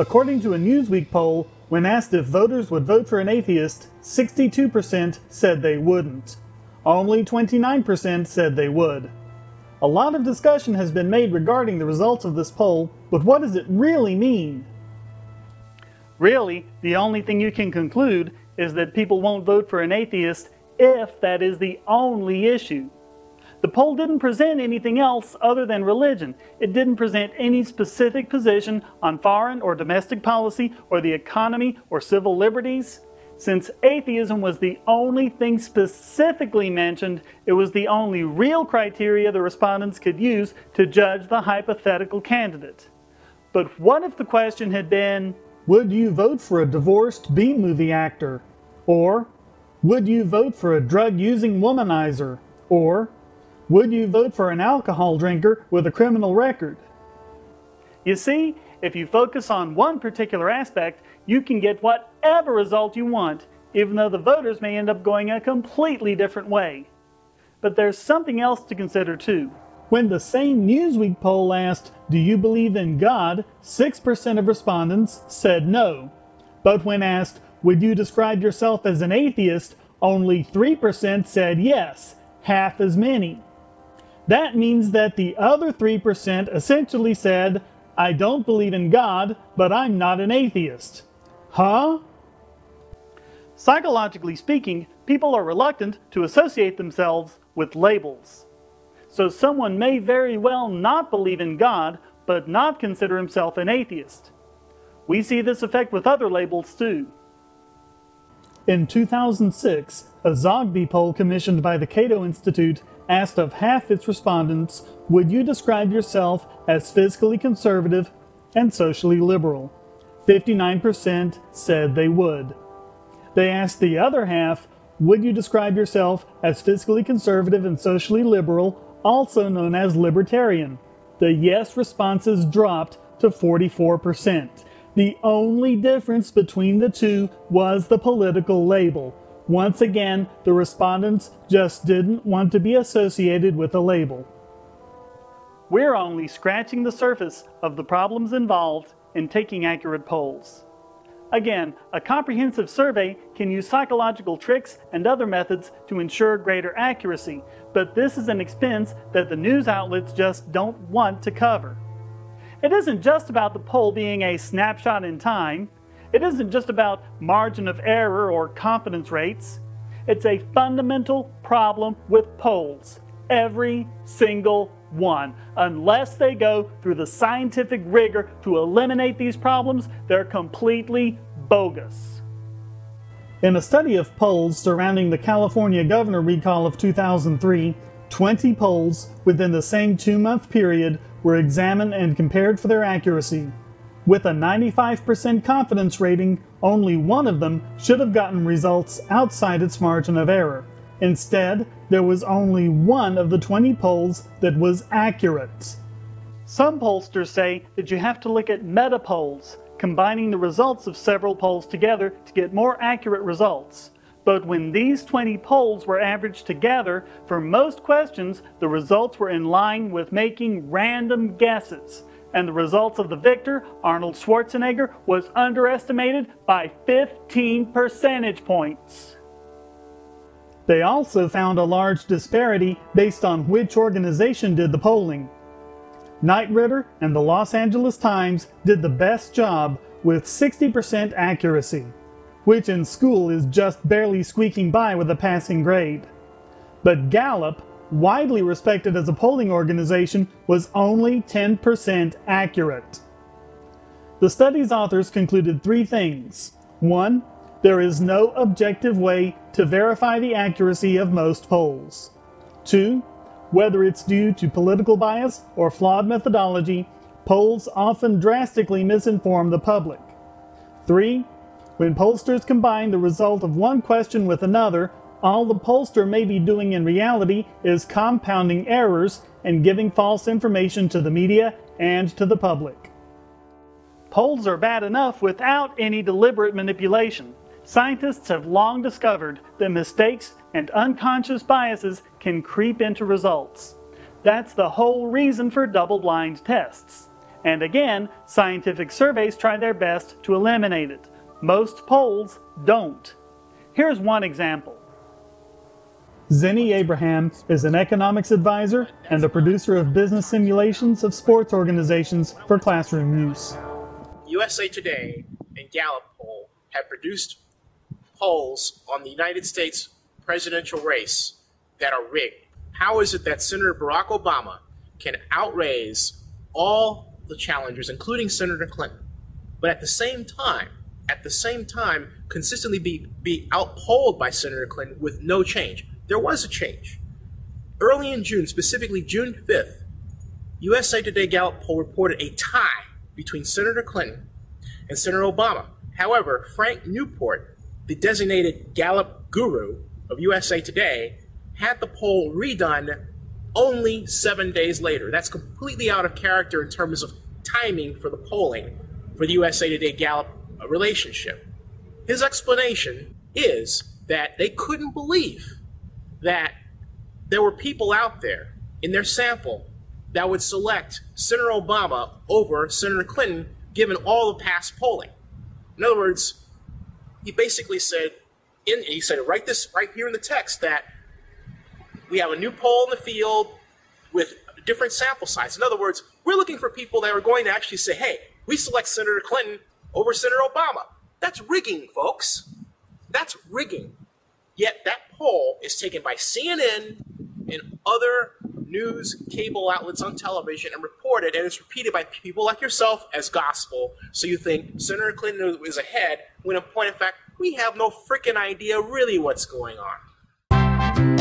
According to a Newsweek poll, when asked if voters would vote for an atheist, 62% said they wouldn't. Only 29% said they would. A lot of discussion has been made regarding the results of this poll, but what does it really mean? Really, the only thing you can conclude is that people won't vote for an atheist if that is the only issue. The poll didn't present anything else other than religion. It didn't present any specific position on foreign or domestic policy or the economy or civil liberties. Since atheism was the only thing specifically mentioned, it was the only real criteria the respondents could use to judge the hypothetical candidate. But what if the question had been Would you vote for a divorced B movie actor? Or Would you vote for a drug using womanizer? Or would you vote for an alcohol drinker with a criminal record? You see, if you focus on one particular aspect, you can get whatever result you want, even though the voters may end up going a completely different way. But there's something else to consider too. When the same Newsweek poll asked, Do you believe in God? 6% of respondents said no. But when asked, Would you describe yourself as an atheist? only 3% said yes, half as many. That means that the other 3% essentially said, I don't believe in God, but I'm not an atheist. Huh? Psychologically speaking, people are reluctant to associate themselves with labels. So someone may very well not believe in God, but not consider himself an atheist. We see this effect with other labels too. In 2006, a Zogby poll commissioned by the Cato Institute asked of half its respondents, Would you describe yourself as fiscally conservative and socially liberal? 59% said they would. They asked the other half, Would you describe yourself as fiscally conservative and socially liberal, also known as libertarian? The yes responses dropped to 44%. The only difference between the two was the political label. Once again, the respondents just didn't want to be associated with a label. We're only scratching the surface of the problems involved in taking accurate polls. Again, a comprehensive survey can use psychological tricks and other methods to ensure greater accuracy, but this is an expense that the news outlets just don't want to cover. It isn't just about the poll being a snapshot in time, it isn't just about margin of error or confidence rates. It's a fundamental problem with polls. Every single one. Unless they go through the scientific rigor to eliminate these problems, they're completely bogus. In a study of polls surrounding the California governor recall of 2003, 20 polls within the same two month period were examined and compared for their accuracy. With a 95% confidence rating, only one of them should have gotten results outside its margin of error. Instead, there was only one of the 20 polls that was accurate. Some pollsters say that you have to look at meta polls, combining the results of several polls together to get more accurate results. But when these 20 polls were averaged together, for most questions, the results were in line with making random guesses and the results of the victor, Arnold Schwarzenegger, was underestimated by 15 percentage points. They also found a large disparity based on which organization did the polling. Knight Ridder and the Los Angeles Times did the best job with 60% accuracy, which in school is just barely squeaking by with a passing grade. But Gallup widely respected as a polling organization, was only 10% accurate. The study's authors concluded three things. One, there is no objective way to verify the accuracy of most polls. Two, whether it's due to political bias or flawed methodology, polls often drastically misinform the public. Three, when pollsters combine the result of one question with another, all the pollster may be doing in reality is compounding errors and giving false information to the media and to the public. Polls are bad enough without any deliberate manipulation. Scientists have long discovered that mistakes and unconscious biases can creep into results. That's the whole reason for double blind tests. And again, scientific surveys try their best to eliminate it. Most polls don't. Here's one example. Zenny Abraham is an economics advisor and the producer of business simulations of sports organizations for classroom use. USA Today and Gallup poll have produced polls on the United States presidential race that are rigged. How is it that Senator Barack Obama can outraise all the challengers, including Senator Clinton, but at the same time, at the same time, consistently be, be outpolled by Senator Clinton with no change? There was a change. Early in June, specifically June 5th, USA Today Gallup poll reported a tie between Senator Clinton and Senator Obama. However, Frank Newport, the designated Gallup guru of USA Today, had the poll redone only seven days later. That's completely out of character in terms of timing for the polling for the USA Today Gallup uh, relationship. His explanation is that they couldn't believe that there were people out there in their sample that would select Senator Obama over Senator Clinton given all the past polling. In other words, he basically said, in, he said, write this right here in the text that we have a new poll in the field with different sample size. In other words, we're looking for people that are going to actually say, hey, we select Senator Clinton over Senator Obama. That's rigging, folks. That's rigging. Yet that poll is taken by CNN and other news cable outlets on television and reported, and it's repeated by people like yourself as gospel. So you think Senator Clinton is ahead, when in point of fact, we have no freaking idea really what's going on.